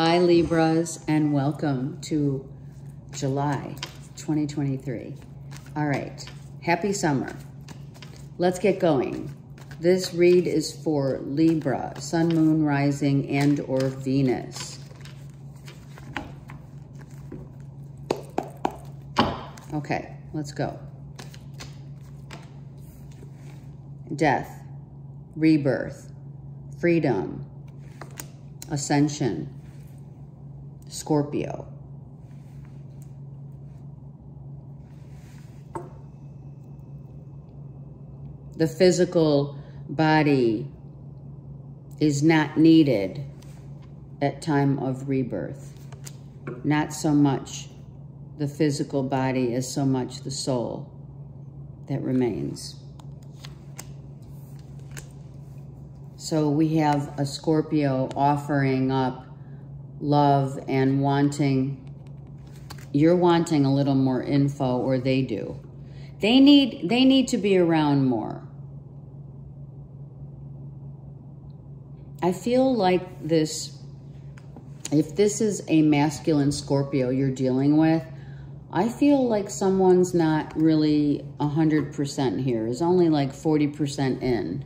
Hi, Libras, and welcome to July 2023. All right, happy summer. Let's get going. This read is for Libra, Sun, Moon, Rising, and or Venus. Okay, let's go. Death, rebirth, freedom, ascension, Scorpio. The physical body is not needed at time of rebirth. Not so much the physical body as so much the soul that remains. So we have a Scorpio offering up love and wanting, you're wanting a little more info or they do. They need, they need to be around more. I feel like this, if this is a masculine Scorpio you're dealing with, I feel like someone's not really 100% here, is only like 40% in.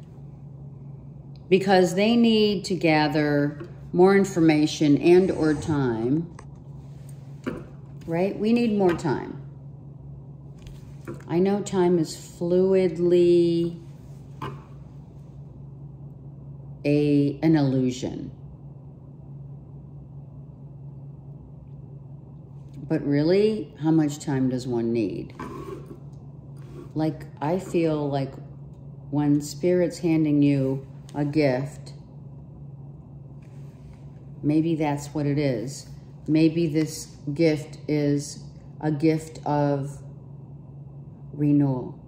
Because they need to gather more information and or time, right? We need more time. I know time is fluidly a an illusion. But really, how much time does one need? Like, I feel like when Spirit's handing you a gift, maybe that's what it is. Maybe this gift is a gift of renewal.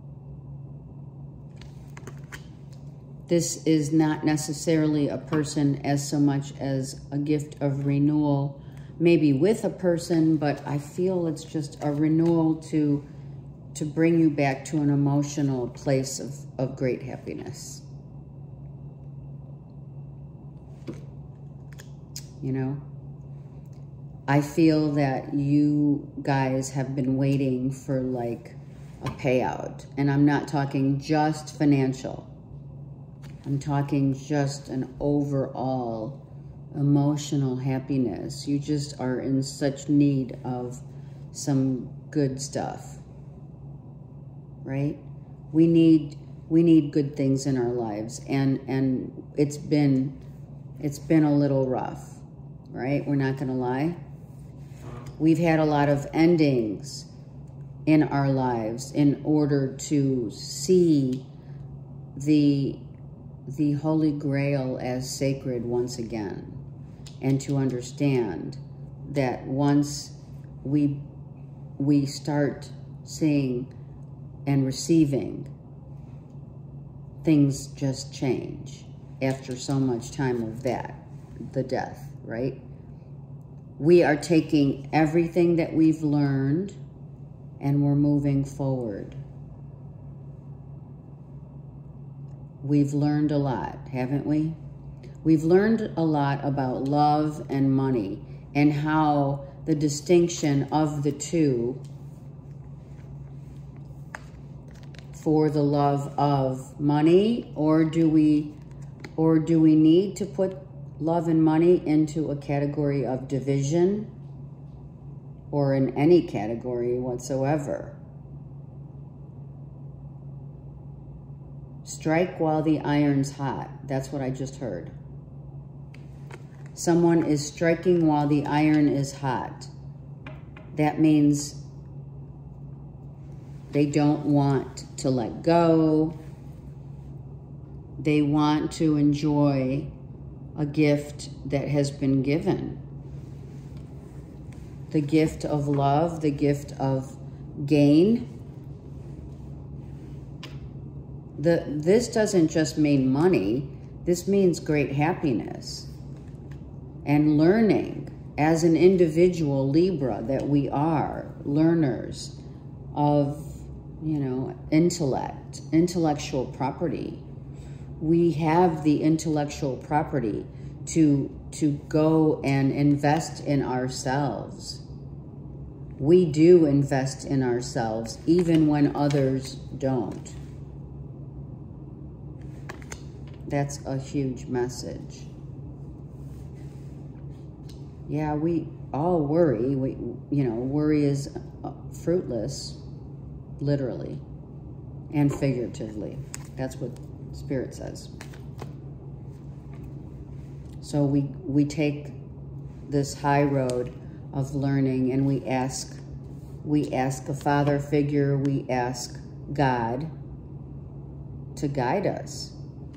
This is not necessarily a person as so much as a gift of renewal, maybe with a person, but I feel it's just a renewal to to bring you back to an emotional place of, of great happiness. You know? I feel that you guys have been waiting for like a payout. And I'm not talking just financial. I'm talking just an overall emotional happiness. You just are in such need of some good stuff. Right? We need we need good things in our lives and and it's been it's been a little rough. Right? We're not going to lie. We've had a lot of endings in our lives in order to see the the Holy Grail as sacred once again and to understand that once we we start seeing and receiving things just change after so much time of that the death right we are taking everything that we've learned and we're moving forward we've learned a lot, haven't we? We've learned a lot about love and money and how the distinction of the two for the love of money or do we or do we need to put love and money into a category of division or in any category whatsoever? Strike while the iron's hot. That's what I just heard. Someone is striking while the iron is hot. That means they don't want to let go. They want to enjoy a gift that has been given. The gift of love, the gift of gain, the this doesn't just mean money. This means great happiness and learning as an individual Libra that we are learners of, you know, intellect, intellectual property. We have the intellectual property to to go and invest in ourselves. We do invest in ourselves even when others don't. That's a huge message. Yeah, we all worry. We, you know, worry is uh, fruitless, literally and figuratively. That's what Spirit says. So we, we take this high road of learning and we ask, we ask a father figure, we ask God to guide us.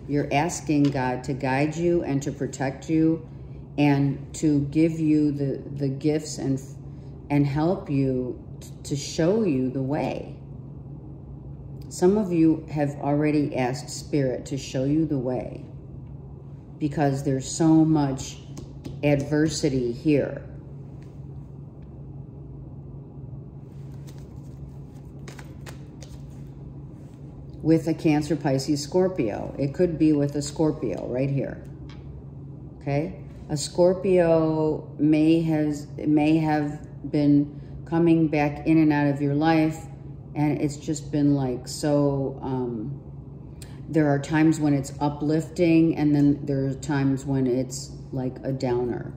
You're asking God to guide you and to protect you and to give you the, the gifts and, and help you to show you the way. Some of you have already asked Spirit to show you the way because there's so much adversity here. With a Cancer, Pisces, Scorpio. It could be with a Scorpio right here. Okay? A Scorpio may has may have been coming back in and out of your life and it's just been like so um, there are times when it's uplifting and then there are times when it's like a downer.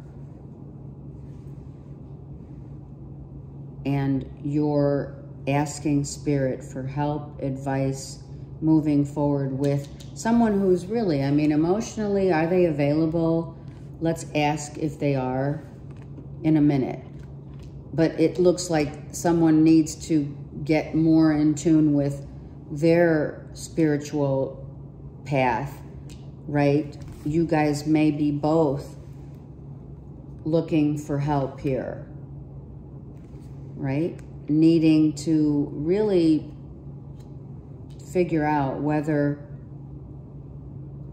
And you're asking spirit for help advice moving forward with someone who's really i mean emotionally are they available? Let's ask if they are in a minute. But it looks like someone needs to get more in tune with their spiritual path, right? You guys may be both looking for help here, right? Needing to really figure out whether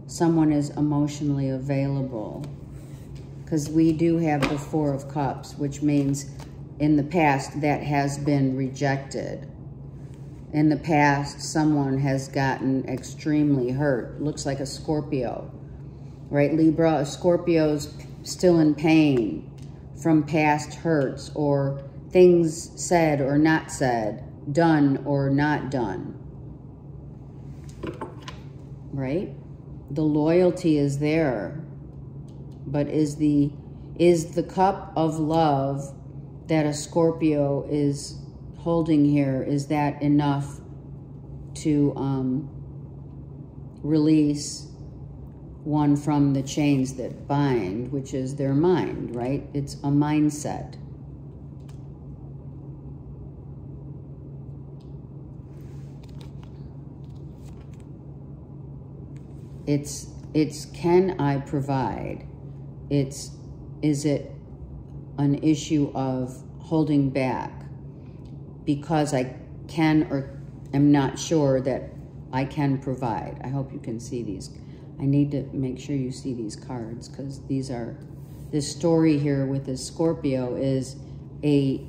someone is emotionally available. Because we do have the Four of Cups, which means in the past that has been rejected. In the past, someone has gotten extremely hurt. Looks like a Scorpio, right? Libra, a Scorpio's still in pain from past hurts or things said or not said, done or not done, right? The loyalty is there, but is the is the cup of love that a Scorpio is holding here, is that enough to um, release one from the chains that bind, which is their mind, right? It's a mindset. It's, it's can I provide? It's, is it an issue of holding back because I can or am not sure that I can provide. I hope you can see these. I need to make sure you see these cards because these are, this story here with this Scorpio is a,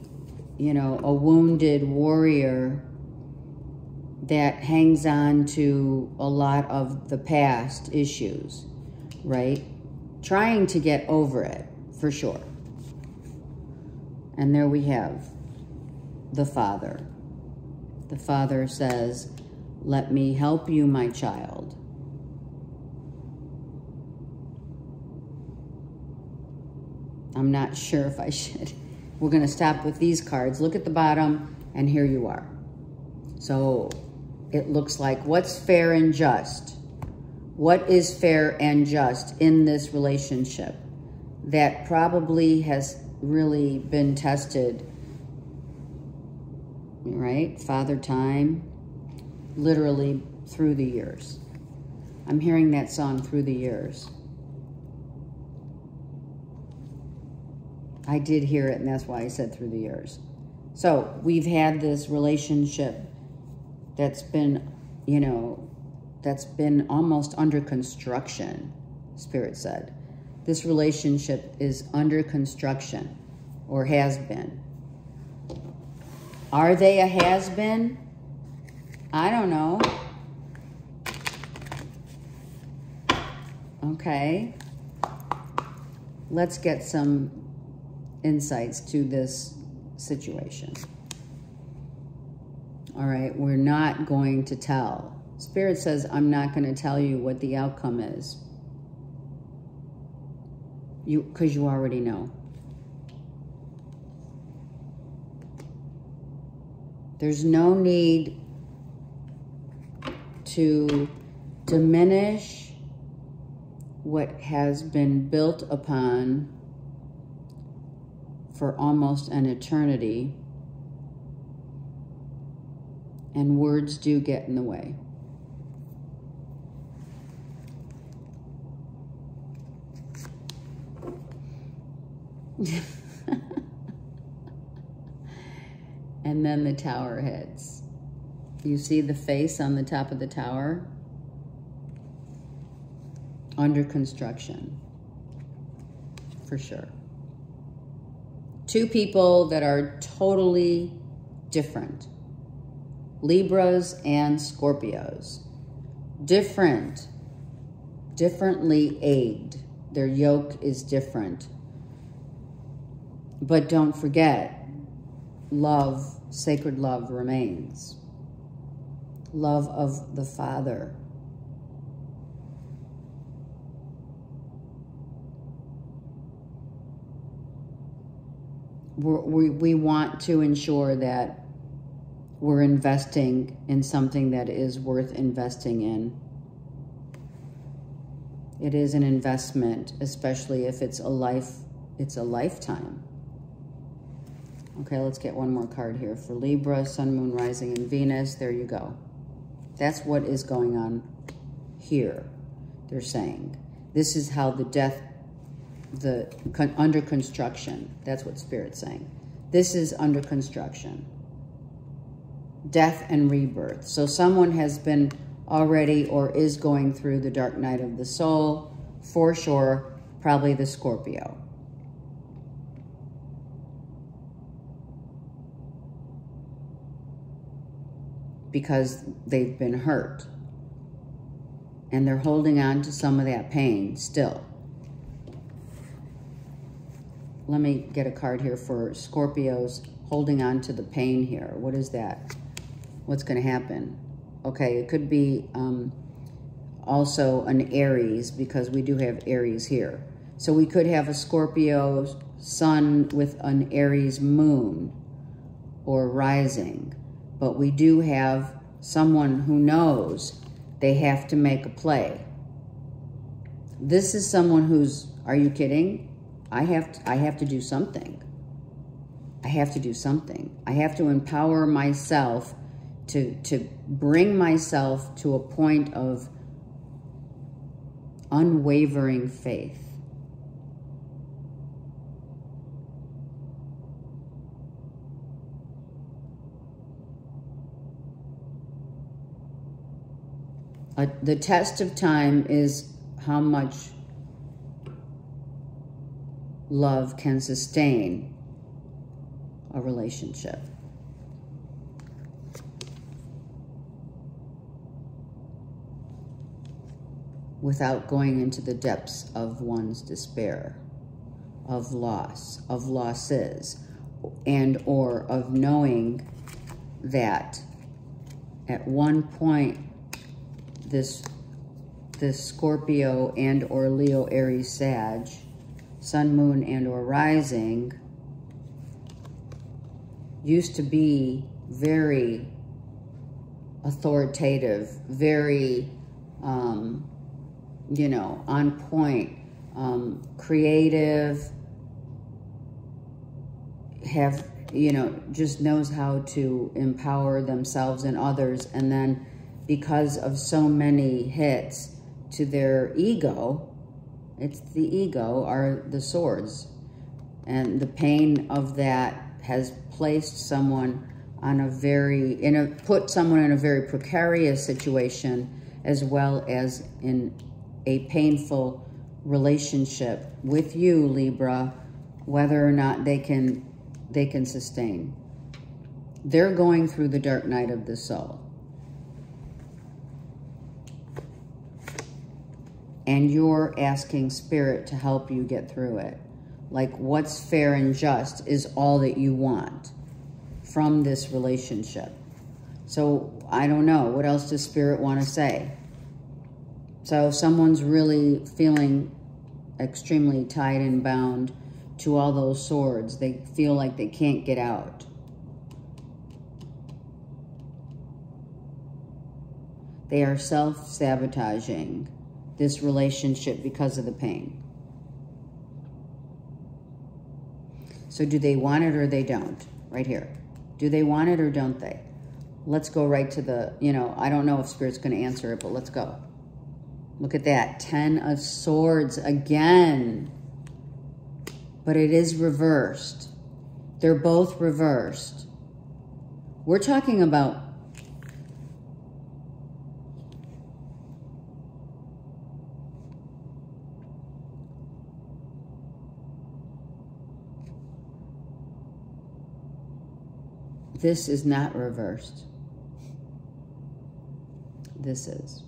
you know, a wounded warrior that hangs on to a lot of the past issues, right? Trying to get over it, for sure. And there we have the Father. The Father says, Let me help you, my child. I'm not sure if I should. We're going to stop with these cards. Look at the bottom, and here you are. So it looks like what's fair and just? What is fair and just in this relationship that probably has really been tested, right? Father Time, literally through the years. I'm hearing that song through the years. I did hear it, and that's why I said through the years. So we've had this relationship that's been, you know, that's been almost under construction, Spirit said. This relationship is under construction or has been. Are they a has been? I don't know. Okay. let's get some insights to this situation. All right, we're not going to tell. Spirit says, I'm not going to tell you what the outcome is. You, because you already know. There's no need to diminish what has been built upon for almost an eternity. And words do get in the way. and then the tower hits. You see the face on the top of the tower? Under construction, for sure. Two people that are totally different. Libras and Scorpios. Different, differently aged. Their yoke is different. But don't forget, love, sacred love remains. Love of the Father. We're, we we want to ensure that we're investing in something that is worth investing in. It is an investment, especially if it's a life, it's a lifetime. Okay, let's get one more card here for Libra, Sun, Moon, Rising, and Venus. There you go. That's what is going on here, they're saying. This is how the death, the con under construction, that's what Spirit's saying. This is under construction. Death and rebirth. So someone has been already or is going through the dark night of the soul, for sure, probably the Scorpio. Because they've been hurt. And they're holding on to some of that pain still. Let me get a card here for Scorpios holding on to the pain here. What is that? What's going to happen? Okay, it could be um, also an Aries because we do have Aries here. So we could have a Scorpio sun with an Aries moon or rising but we do have someone who knows they have to make a play. This is someone who's, are you kidding? I have to, I have to do something. I have to do something. I have to empower myself to, to bring myself to a point of unwavering faith. Uh, the test of time is how much love can sustain a relationship. without going into the depths of one's despair, of loss, of losses, and or of knowing that at one point this this Scorpio and or Leo Aries Sag, Sun, Moon, and or Rising used to be very authoritative, very, um, you know, on point, um, creative, have, you know, just knows how to empower themselves and others. And then because of so many hits to their ego, it's the ego, are the swords. And the pain of that has placed someone on a very, in a, put someone in a very precarious situation as well as in a painful relationship with you, Libra, whether or not they can, they can sustain. They're going through the dark night of the soul. And you're asking spirit to help you get through it. Like what's fair and just is all that you want from this relationship. So I don't know. What else does spirit want to say? So someone's really feeling extremely tied and bound to all those swords. They feel like they can't get out. They are self-sabotaging this relationship because of the pain. So do they want it or they don't? Right here. Do they want it or don't they? Let's go right to the, you know, I don't know if Spirit's going to answer it, but let's go. Look at that. Ten of Swords again. But it is reversed. They're both reversed. We're talking about This is not reversed. This is.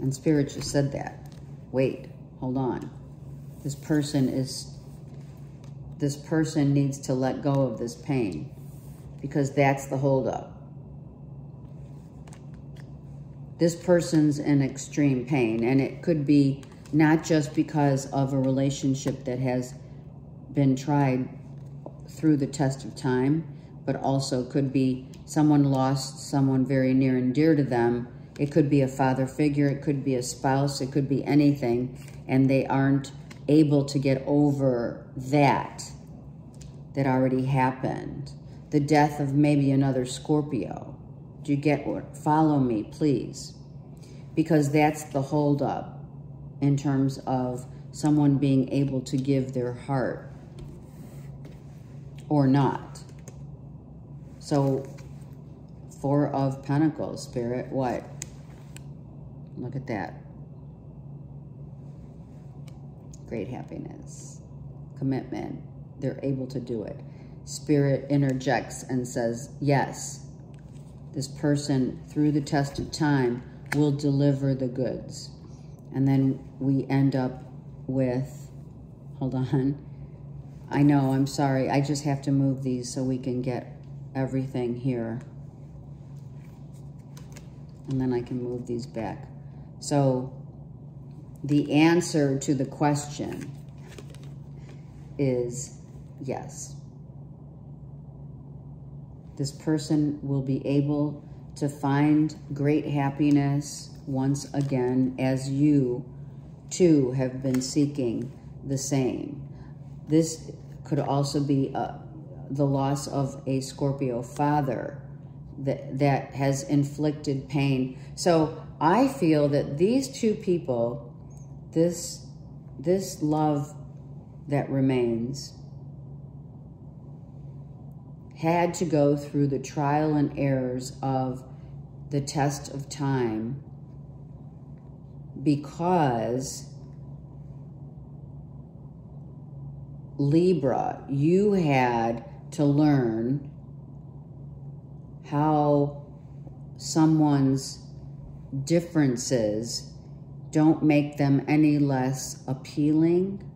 And Spirit just said that. Wait, hold on. This person is, this person needs to let go of this pain because that's the holdup. This person's in extreme pain and it could be not just because of a relationship that has been tried through the test of time, but also could be someone lost someone very near and dear to them. It could be a father figure, it could be a spouse, it could be anything, and they aren't able to get over that that already happened. The death of maybe another Scorpio. Do you get what? Follow me, please. Because that's the holdup in terms of someone being able to give their heart or not. So, Four of Pentacles, Spirit, what? Look at that. Great happiness, commitment. They're able to do it. Spirit interjects and says, yes, this person, through the test of time, will deliver the goods. And then we end up with, hold on. I know, I'm sorry. I just have to move these so we can get everything here. And then I can move these back. So the answer to the question is yes. This person will be able to find great happiness once again as you too have been seeking the same. This could also be a, the loss of a Scorpio father that, that has inflicted pain. So I feel that these two people, this, this love that remains, had to go through the trial and errors of the test of time because Libra, you had to learn how someone's differences don't make them any less appealing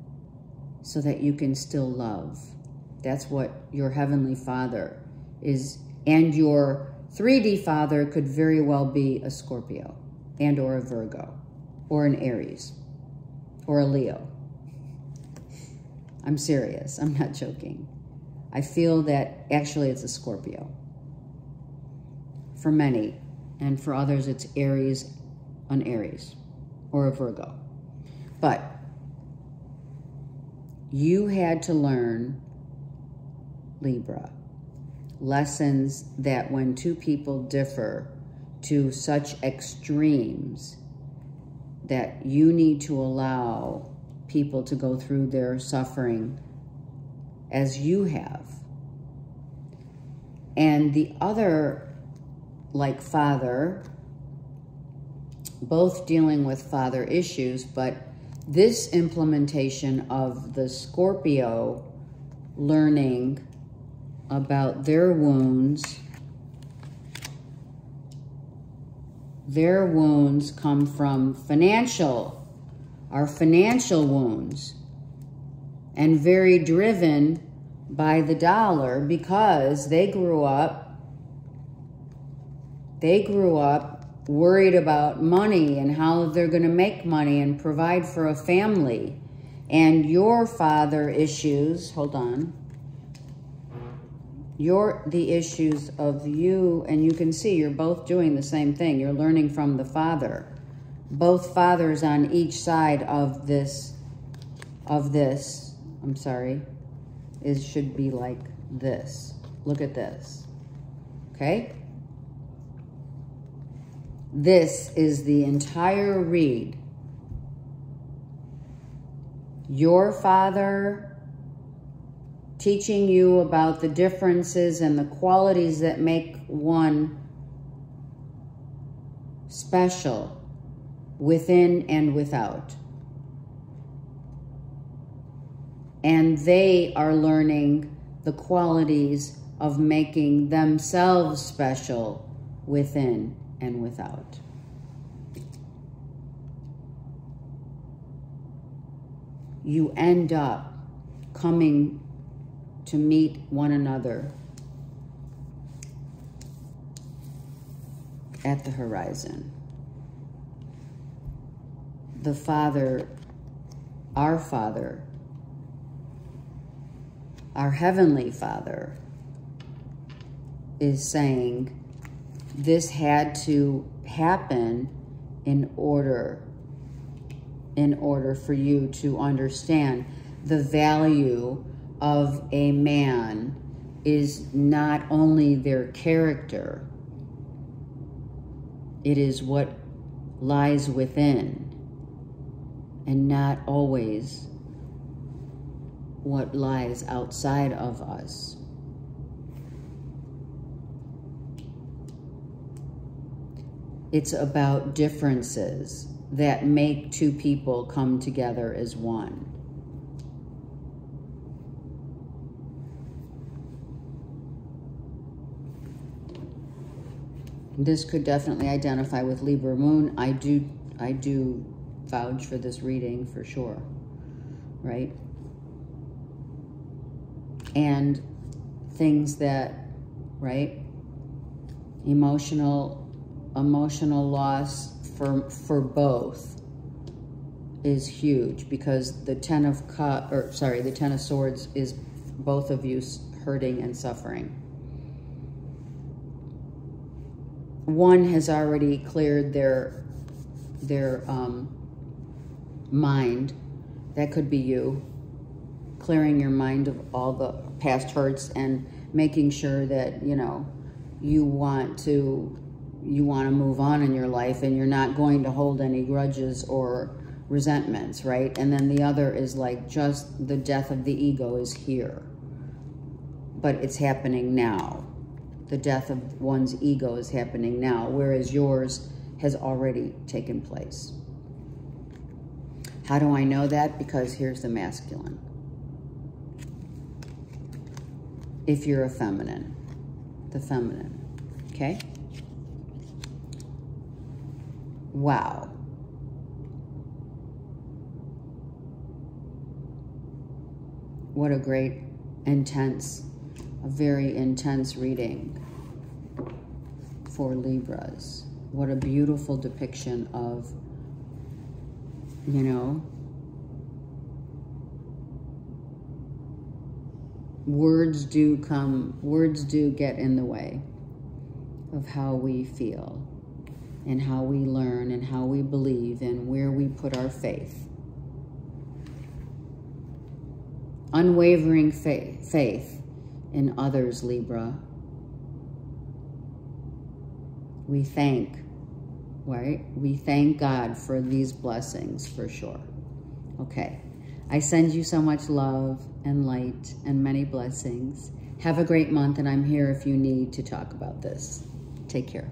so that you can still love. That's what your Heavenly Father is. And your 3D Father could very well be a Scorpio and or a Virgo or an Aries or a Leo. I'm serious. I'm not joking. I feel that actually it's a Scorpio for many, and for others it's Aries, an Aries, or a Virgo. But you had to learn, Libra, lessons that when two people differ to such extremes that you need to allow people to go through their suffering as you have. And the other, like father, both dealing with father issues, but this implementation of the Scorpio learning about their wounds Their wounds come from financial, our financial wounds, and very driven by the dollar because they grew up, they grew up worried about money and how they're going to make money and provide for a family. And your father issues, hold on, your the issues of you and you can see you're both doing the same thing. You're learning from the father. Both fathers on each side of this of this i'm sorry is should be like this. Look at this. Okay? This is the entire read. Your father teaching you about the differences and the qualities that make one special within and without. And they are learning the qualities of making themselves special within and without. You end up coming to meet one another at the horizon. The Father, our Father, our Heavenly Father, is saying this had to happen in order in order for you to understand the value of a man is not only their character, it is what lies within, and not always what lies outside of us. It's about differences that make two people come together as one. this could definitely identify with Libra Moon. I do, I do vouch for this reading for sure, right? And things that, right? Emotional, emotional loss for for both is huge because the Ten of Cup, or sorry, the Ten of Swords is both of you hurting and suffering. one has already cleared their their um, mind. That could be you. Clearing your mind of all the past hurts and making sure that, you know, you want to you want to move on in your life and you're not going to hold any grudges or resentments, right? And then the other is like just the death of the ego is here. But it's happening now the death of one's ego is happening now, whereas yours has already taken place. How do I know that? Because here's the masculine. If you're a feminine, the feminine, okay? Wow. What a great, intense a very intense reading for Libras. What a beautiful depiction of, you know, words do come, words do get in the way of how we feel and how we learn and how we believe and where we put our faith. Unwavering faith, faith in others, Libra. We thank, right? We thank God for these blessings for sure. Okay. I send you so much love and light and many blessings. Have a great month, and I'm here if you need to talk about this. Take care.